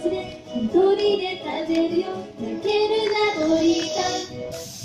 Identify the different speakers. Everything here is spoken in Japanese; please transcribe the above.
Speaker 1: つで一人で食べるよ。泣けるナポリタン